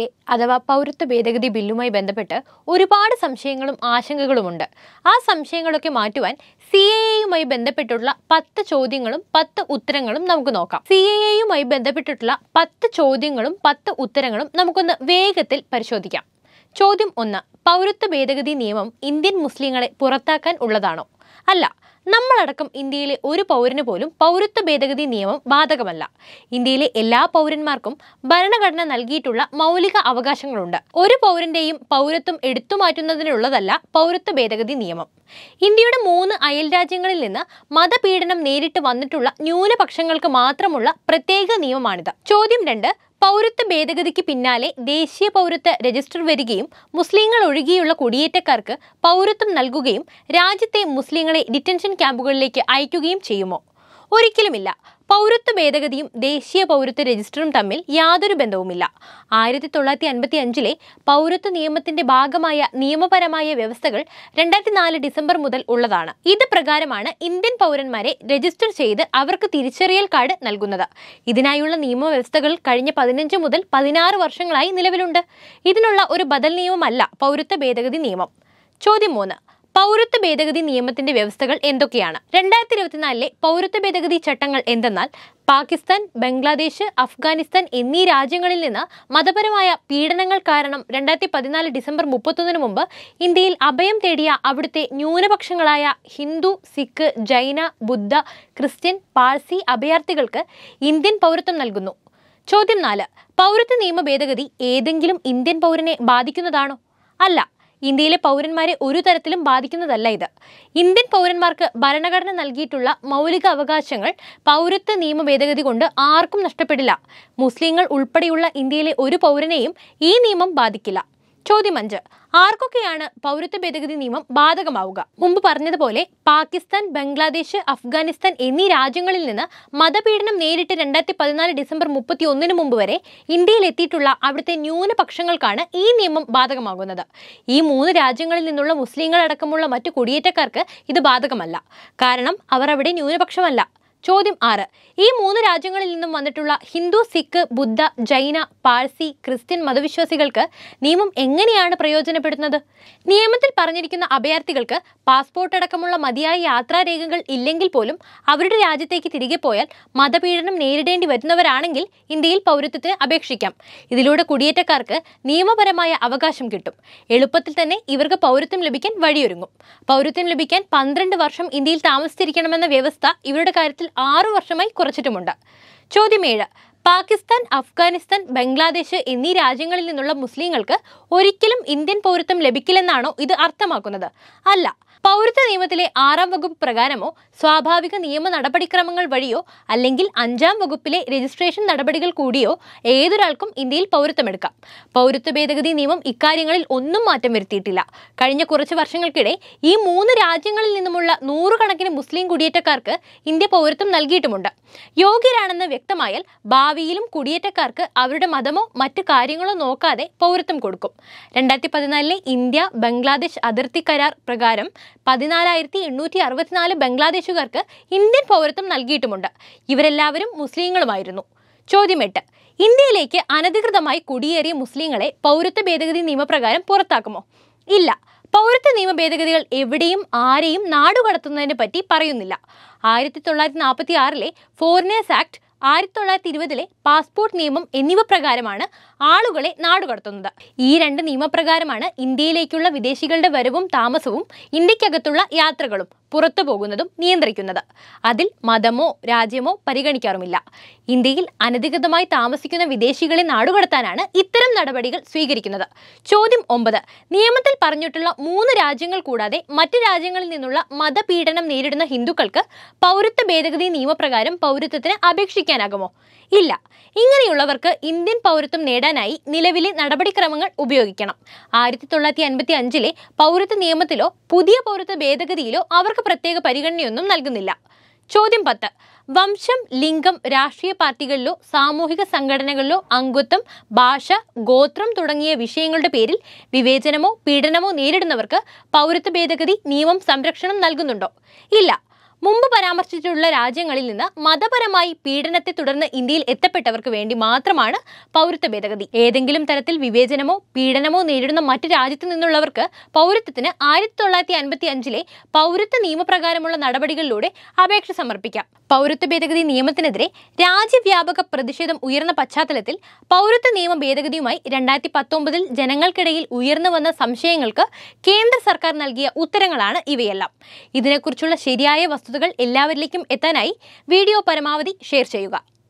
A അഥവാ പൗരത്വ ഭേദഗതി ബില്ലുമായി ബന്ധപ്പെട്ട് ഒരുപാട് സംശയങ്ങളും ആശങ്കകളുമുണ്ട്. ആ സംശയങ്ങളൊക്കെ മാറ്റുവാൻ സി എ എയുമായി ബന്ധപ്പെട്ടുള്ള പത്ത് ചോദ്യങ്ങളും പത്ത് ഉത്തരങ്ങളും നമുക്ക് നോക്കാം. സി എ എയുമായി ബന്ധപ്പെട്ടിട്ടുള്ള പത്ത് ചോദ്യങ്ങളും പത്ത് ഉത്തരങ്ങളും നമുക്കൊന്ന് വേഗത്തിൽ പരിശോധിക്കാം. ചോദ്യം ഒന്ന് പൗരത്വ ഭേദഗതി നിയമം ഇന്ത്യൻ മുസ്ലിങ്ങളെ പുറത്താക്കാൻ ഉള്ളതാണോ? അല്ല നമ്മളടക്കം ഇന്ത്യയിലെ ഒരു പൗരന് പോലും പൗരത്വ ഭേദഗതി നിയമം ബാധകമല്ല. ഇന്ത്യയിലെ എല്ലാ പൗരന്മാർക്കും ഭരണഘടന നൽകിയിട്ടുള്ള മൗലിക അവകാശങ്ങളുണ്ട്. ഒരു പൗരന്റെയും പൗരത്വം എടുത്തു എടുത്തുമാറ്റുന്നതിനുള്ളതല്ല പൗരത്വ ഭേദഗതി നിയമം. ഇന്ത്യയുടെ മൂന്ന് അയൽ രാജ്യങ്ങളിൽ നിന്ന് മതപീഡനം നേരിട്ട് വന്നിട്ടുള്ള ന്യൂനപക്ഷങ്ങൾക്ക് മാത്രമുള്ള പ്രത്യേക നിയമമാണിത്. ചോദ്യം രണ്ട് പൗരത്വ ഭേദഗതിക്ക് പിന്നാലെ ദേശീയ പൗരത്വ രജിസ്റ്റർ വരികയും മുസ്ലിങ്ങൾ ഒഴികെയുള്ള കുടിയേറ്റക്കാർക്ക് പൗരത്വം നൽകുകയും രാജ്യത്തെ മുസ്ലിങ്ങളെ ഡിറ്റൻഷൻ ക്യാമ്പുകളിലേക്ക് അയക്കുകയും ചെയ്യുമോ? ഒരിക്കലുമില്ല. പൗരത്വ ഭേദഗതിയും ദേശീയ പൗരത്വ രജിസ്റ്ററും തമ്മിൽ യാതൊരു ബന്ധവുമില്ല. ആയിരത്തി തൊള്ളായിരത്തി അൻപത്തി അഞ്ചിലെ പൗരത്വ നിയമത്തിന്റെ ഭാഗമായ നിയമപരമായ വ്യവസ്ഥകൾ രണ്ടായിരത്തി നാല് ഡിസംബർ മുതൽ ഉള്ളതാണ്. ഇത് പ്രകാരമാണ് ഇന്ത്യൻ പൗരന്മാരെ രജിസ്റ്റർ ചെയ്ത് അവർക്ക് തിരിച്ചറിയൽ കാർഡ് നൽകുന്നത്. ഇതിനായുള്ള നിയമവ്യവസ്ഥകൾ കഴിഞ്ഞ പതിനഞ്ച് മുതൽ പതിനാറ് വർഷങ്ങളായി നിലവിലുണ്ട്. ഇതിനുള്ള ഒരു ബദൽ നിയമമല്ല പൗരത്വ ഭേദഗതി നിയമം. ചോദ്യം മൂന്ന്. പൗരത്വ ഭേദഗതി നിയമത്തിന്റെ വ്യവസ്ഥകൾ എന്തൊക്കെയാണ്? രണ്ടായിരത്തി ഇരുപത്തിനാലിലെ പൗരത്വ ഭേദഗതി ചട്ടങ്ങൾ എന്തെന്നാൽ പാകിസ്ഥാൻ ബംഗ്ലാദേശ് അഫ്ഗാനിസ്ഥാൻ എന്നീ രാജ്യങ്ങളിൽ നിന്ന് മതപരമായ പീഡനങ്ങൾ കാരണം രണ്ടായിരത്തി പതിനാല് ഡിസംബർ മുപ്പത്തൊന്നിന് മുമ്പ് ഇന്ത്യയിൽ അഭയം തേടിയ അവിടുത്തെ ന്യൂനപക്ഷങ്ങളായ ഹിന്ദു സിഖ് ജൈന ബുദ്ധ ക്രിസ്ത്യൻ പാഴ്സി അഭയാർത്ഥികൾക്ക് ഇന്ത്യൻ പൗരത്വം നൽകുന്നു. ചോദ്യം നാല് പൗരത്വ നിയമ ഭേദഗതി ഏതെങ്കിലും ഇന്ത്യൻ പൗരനെ ബാധിക്കുന്നതാണോ? അല്ല ഇന്ത്യയിലെ പൗരന്മാരെ ഒരു തരത്തിലും ബാധിക്കുന്നതല്ല ഇത്. ഇന്ത്യൻ പൗരന്മാർക്ക് ഭരണഘടന നൽകിയിട്ടുള്ള മൗലിക അവകാശങ്ങൾ പൗരത്വ നിയമ ഭേദഗതി കൊണ്ട് ആർക്കും നഷ്ടപ്പെടില്ല. മുസ്ലിങ്ങൾ ഉൾപ്പെടെയുള്ള ഇന്ത്യയിലെ ഒരു പൗരനെയും ഈ നിയമം ബാധിക്കില്ല. ചോദ്യം അഞ്ച് ആർക്കൊക്കെയാണ് പൗരത്വ ഭേദഗതി നിയമം ബാധകമാവുക? മുമ്പ് പറഞ്ഞതുപോലെ പാകിസ്ഥാൻ ബംഗ്ലാദേശ് അഫ്ഗാനിസ്ഥാൻ എന്നീ രാജ്യങ്ങളിൽ നിന്ന് മതപീഡനം നേരിട്ട് രണ്ടായിരത്തി പതിനാല് ഡിസംബർ മുപ്പത്തി ഒന്നിന് മുമ്പ് വരെ ഇന്ത്യയിൽ എത്തിയിട്ടുള്ള അവിടുത്തെ ന്യൂനപക്ഷങ്ങൾക്കാണ് ഈ നിയമം ബാധകമാകുന്നത്. ഈ മൂന്ന് രാജ്യങ്ങളിൽ നിന്നുള്ള മുസ്ലിങ്ങൾ അടക്കമുള്ള മറ്റു കുടിയേറ്റക്കാർക്ക് ഇത് ബാധകമല്ല. കാരണം അവർ അവിടെ ന്യൂനപക്ഷമല്ല. ചോദ്യം ആറ്. ഈ മൂന്ന് രാജ്യങ്ങളിൽ നിന്നും വന്നിട്ടുള്ള ഹിന്ദു സിഖ് ബുദ്ധ ജൈന പാഴ്സി ക്രിസ്ത്യൻ മതവിശ്വാസികൾക്ക് നിയമം എങ്ങനെയാണ് പ്രയോജനപ്പെടുന്നത്? നിയമത്തിൽ പറഞ്ഞിരിക്കുന്ന അഭയാർത്ഥികൾക്ക് പാസ്പോർട്ട് അടക്കമുള്ള മതിയായ യാത്രാരേഖകൾ ഇല്ലെങ്കിൽ പോലും അവരുടെ രാജ്യത്തേക്ക് തിരികെ പോയാൽ മതപീഡനം നേരിടേണ്ടി വരുന്നവരാണെങ്കിൽ ഇന്ത്യയിൽ പൗരത്വത്തിന് അപേക്ഷിക്കാം. ഇതിലൂടെ കുടിയേറ്റക്കാർക്ക് നിയമപരമായ അവകാശം കിട്ടും. എളുപ്പത്തിൽ തന്നെ ഇവർക്ക് പൗരത്വം ലഭിക്കാൻ വഴിയൊരുങ്ങും. പൗരത്വം ലഭിക്കാൻ പന്ത്രണ്ട് വർഷം ഇന്ത്യയിൽ താമസിച്ചിരിക്കണമെന്ന വ്യവസ്ഥ ഇവരുടെ കാര്യത്തിൽ ആറു വർഷമായി കുറച്ചിട്ടുമുണ്ട്. ചോദ്യം ഏഴ് പാകിസ്ഥാൻ അഫ്ഗാനിസ്ഥാൻ ബംഗ്ലാദേശ് എന്നീ രാജ്യങ്ങളിൽ നിന്നുള്ള മുസ്ലിങ്ങൾക്ക് ഒരിക്കലും ഇന്ത്യൻ പൗരത്വം ലഭിക്കില്ലെന്നാണോ ഇത് അർത്ഥമാക്കുന്നത്? അല്ല പൗരത്വ നിയമത്തിലെ ആറാം വകുപ്പ് പ്രകാരമോ സ്വാഭാവിക നിയമ നടപടിക്രമങ്ങൾ വഴിയോ അല്ലെങ്കിൽ അഞ്ചാം വകുപ്പിലെ രജിസ്ട്രേഷൻ നടപടികൾ കൂടിയോ ഏതൊരാൾക്കും ഇന്ത്യയിൽ പൗരത്വമെടുക്കാം പൗരത്വ ഭേദഗതി നിയമം ഇക്കാര്യങ്ങളിൽ ഒന്നും മാറ്റം വരുത്തിയിട്ടില്ല. കഴിഞ്ഞ കുറച്ച് വർഷങ്ങൾക്കിടെ ഈ മൂന്ന് രാജ്യങ്ങളിൽ നിന്നുമുള്ള നൂറുകണക്കിന് മുസ്ലിം കുടിയേറ്റക്കാർക്ക് ഇന്ത്യ പൗരത്വം നൽകിയിട്ടുമുണ്ട്. യോഗ്യരാണെന്ന് വ്യക്തമായാൽ ഭാവിയിലും കുടിയേറ്റക്കാർക്ക് അവരുടെ മതമോ മറ്റു കാര്യങ്ങളോ നോക്കാതെ പൗരത്വം കൊടുക്കും. രണ്ടായിരത്തി പതിനാലിലെ ഇന്ത്യ ബംഗ്ലാദേശ് അതിർത്തി കരാർ പ്രകാരം പതിനാലായിരത്തി എണ്ണൂറ്റി അറുപത്തിനാല് ബംഗ്ലാദേശുകാർക്ക് ഇന്ത്യൻ പൗരത്വം നൽകിയിട്ടുമുണ്ട്. ഇവരെല്ലാവരും മുസ്ലിങ്ങളുമായിരുന്നു. ചോദ്യം എട്ട്. ഇന്ത്യയിലേക്ക് അനധികൃതമായി കുടിയേറിയ മുസ്ലിങ്ങളെ പൗരത്വ ഭേദഗതി നിയമപ്രകാരം പുറത്താക്കുമോ? ഇല്ല. പൗരത്വ നിയമ ഭേദഗതികൾ എവിടെയും ആരെയും നാടുകടത്തുന്നതിനെ പറ്റി പറയുന്നില്ല. ആയിരത്തി തൊള്ളായിരത്തി നാൽപ്പത്തി ആറിലെ ഫോറിനേഴ്സ് ആക്ട് ആയിരത്തി തൊള്ളായിരത്തി ഇരുപതിലെ പാസ്പോർട്ട് നിയമം എന്നിവ പ്രകാരമാണ് ആളുകളെ നാടുകടത്തുന്നത് ഈ രണ്ട് നിയമപ്രകാരമാണ് ഇന്ത്യയിലേക്കുള്ള വിദേശികളുടെ വരവും താമസവും ഇന്ത്യക്കകത്തുള്ള യാത്രകളും പുറത്തു പോകുന്നതും നിയന്ത്രിക്കുന്നത്. അതിൽ മതമോ രാജ്യമോ പരിഗണിക്കാറുമില്ല. ഇന്ത്യയിൽ അനധികൃതമായി താമസിക്കുന്ന വിദേശികളെ നാടുകടത്താനാണ് ഇത്തരം നടപടികൾ സ്വീകരിക്കുന്നത്. ചോദ്യം ഒമ്പത്. നിയമത്തിൽ പറഞ്ഞിട്ടുള്ള മൂന്ന് രാജ്യങ്ങൾ കൂടാതെ മറ്റ് രാജ്യങ്ങളിൽ നിന്നുള്ള മതപീഡനം നേരിടുന്ന ഹിന്ദുക്കൾക്ക് പൗരത്വ ഭേദഗതി നിയമപ്രകാരം പൗരത്വത്തിന് അപേക്ഷിക്കാനാകുമോ? ഇല്ല. ഇങ്ങനെയുള്ളവർക്ക് ഇന്ത്യൻ പൗരത്വം നേടാനായി നിലവിലെ നടപടിക്രമങ്ങൾ ഉപയോഗിക്കണം. ആയിരത്തി തൊള്ളായിരത്തി അൻപത്തി അഞ്ചിലെ പൗരത്വ നിയമത്തിലോ പുതിയ പൗരത്വ ഭേദഗതിയിലോ അവർക്ക് പ്രത്യേക പരിഗണനയൊന്നും നൽകുന്നില്ല. ചോദ്യം പത്ത്. വംശം ലിംഗം രാഷ്ട്രീയ പാർട്ടികളിലോ സാമൂഹിക സംഘടനകളിലോ അംഗത്വം ഭാഷ ഗോത്രം തുടങ്ങിയ വിഷയങ്ങളുടെ പേരിൽ വിവേചനമോ പീഡനമോ നേരിടുന്നവർക്ക് പൗരത്വ ഭേദഗതി നിയമം സംരക്ഷണം നൽകുന്നുണ്ടോ? ഇല്ല. മുമ്പ് പരാമർശിച്ചിട്ടുള്ള രാജ്യങ്ങളിൽ നിന്ന് മതപരമായി പീഡനത്തെ തുടർന്ന് ഇന്ത്യയിൽ എത്തപ്പെട്ടവർക്ക് വേണ്ടി മാത്രമാണ് പൗരത്വ ഭേദഗതി. ഏതെങ്കിലും തരത്തിൽ വിവേചനമോ പീഡനമോ നേരിടുന്ന മറ്റു രാജ്യത്തു നിന്നുള്ളവർക്ക് പൗരത്വത്തിന് ആയിരത്തി തൊള്ളായിരത്തി അൻപത്തി അഞ്ചിലെ പൗരത്വ നിയമപ്രകാരമുള്ള നടപടികളിലൂടെ അപേക്ഷ സമർപ്പിക്കാം. പൗരത്വ ഭേദഗതി നിയമത്തിനെതിരെ രാജ്യവ്യാപക പ്രതിഷേധം ഉയർന്ന പശ്ചാത്തലത്തിൽ പൗരത്വ നിയമ ഭേദഗതിയുമായി രണ്ടായിരത്തി പത്തൊമ്പതിൽ ജനങ്ങൾക്കിടയിൽ ഉയർന്നു വന്ന സംശയങ്ങൾക്ക് കേന്ദ്ര സർക്കാർ നൽകിയ ഉത്തരങ്ങളാണ് ഇവയെല്ലാം. ഇതിനെക്കുറിച്ചുള്ള ശരിയായ വസ്തുതകൾ എല്ലാവരിലേക്കും എത്താനായി വീഡിയോ പരമാവധി ഷെയർ ചെയ്യുക.